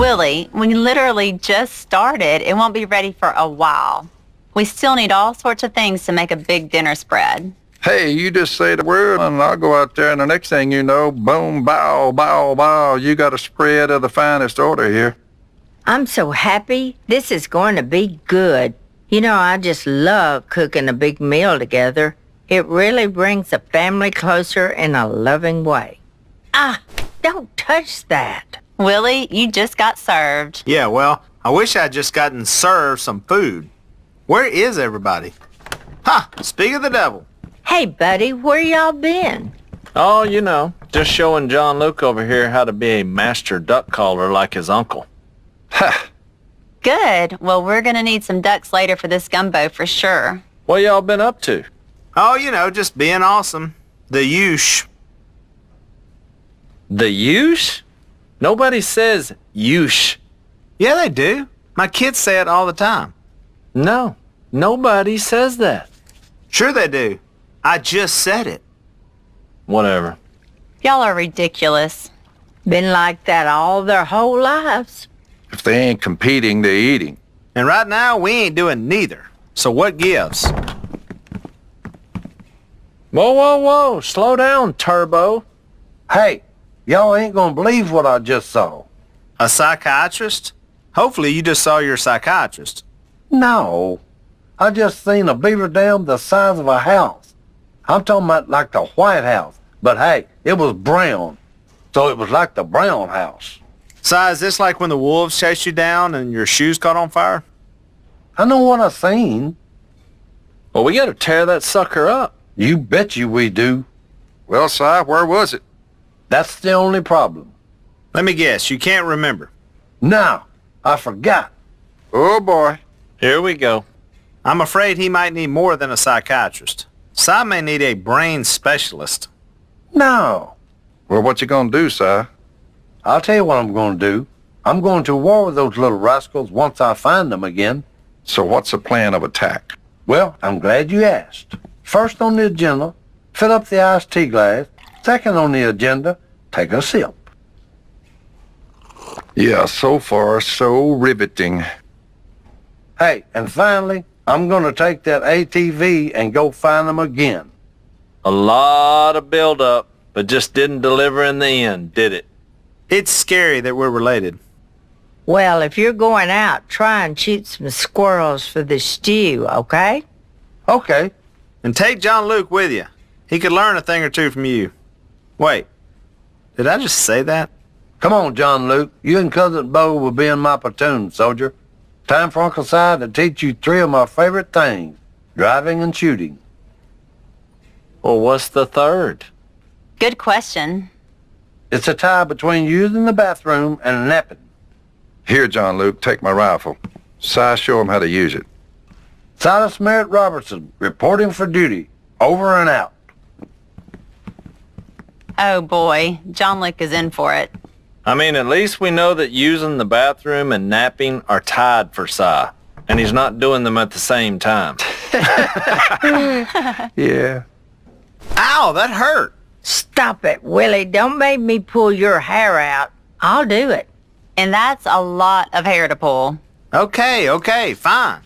Willie, we literally just started. It won't be ready for a while. We still need all sorts of things to make a big dinner spread. Hey, you just say the word and I'll go out there and the next thing you know, boom, bow, bow, bow, you got a spread of the finest order here. I'm so happy. This is going to be good. You know, I just love cooking a big meal together. It really brings a family closer in a loving way. Ah, don't touch that. Willie, you just got served. Yeah, well, I wish I'd just gotten served some food. Where is everybody? Ha! Speak of the devil. Hey, buddy, where y'all been? Oh, you know, just showing John Luke over here how to be a master duck caller like his uncle. Ha! Good. Well, we're going to need some ducks later for this gumbo for sure. What y'all been up to? Oh, you know, just being awesome. The use. The use? Nobody says use. Yeah, they do. My kids say it all the time. No, nobody says that. Sure they do. I just said it. Whatever. Y'all are ridiculous. Been like that all their whole lives. If they ain't competing, they're eating. And right now, we ain't doing neither. So what gives? Whoa, whoa, whoa. Slow down, Turbo. Hey, y'all ain't gonna believe what I just saw. A psychiatrist? Hopefully you just saw your psychiatrist. No, I just seen a beaver dam the size of a house. I'm talking about like the White House, but hey, it was brown, so it was like the brown house. Si, is this like when the wolves chased you down and your shoes caught on fire? I know what I seen. Well, we gotta tear that sucker up. You bet you we do. Well, Si, where was it? That's the only problem. Let me guess, you can't remember. Now, I forgot. Oh, boy. Here we go. I'm afraid he might need more than a psychiatrist. Si may need a brain specialist. No. Well, what you gonna do, Si? I'll tell you what I'm going to do. I'm going to war with those little rascals once I find them again. So what's the plan of attack? Well, I'm glad you asked. First on the agenda, fill up the iced tea glass. Second on the agenda, take a sip. Yeah, so far, so riveting. Hey, and finally, I'm going to take that ATV and go find them again. A lot of build-up, but just didn't deliver in the end, did it? It's scary that we're related. Well, if you're going out, try and shoot some squirrels for the stew, okay? Okay. And take John Luke with you. He could learn a thing or two from you. Wait, did I just say that? Come on, John Luke. You and Cousin Bo will be in my platoon, soldier. Time for Uncle Si to teach you three of my favorite things, driving and shooting. Well, what's the third? Good question. It's a tie between using the bathroom and napping. Here, John Luke, take my rifle. Si, show him how to use it. Silas Merritt Robertson, reporting for duty. Over and out. Oh boy, John Luke is in for it. I mean, at least we know that using the bathroom and napping are tied for Si, and he's not doing them at the same time. Yeah. Ow, that hurt. Stop it, Willie. Don't make me pull your hair out. I'll do it. And that's a lot of hair to pull. Okay, okay, fine.